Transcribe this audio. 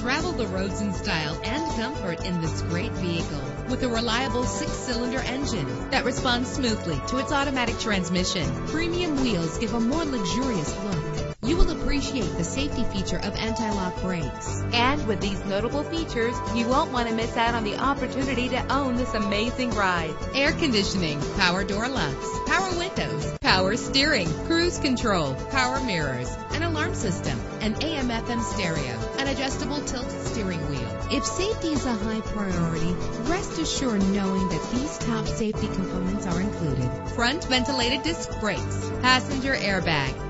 Travel the roads in style and comfort in this great vehicle with a reliable six-cylinder engine that responds smoothly to its automatic transmission. Premium wheels give a more luxurious look. You will appreciate the safety feature of anti-lock brakes. And with these notable features, you won't want to miss out on the opportunity to own this amazing ride. Air conditioning, power door locks, power windows, power steering, cruise control, power mirrors, an alarm system, an AM FM stereo, an adjustable tilt steering wheel. If safety is a high priority, rest assured knowing that these top safety components are included. Front ventilated disc brakes, passenger airbag.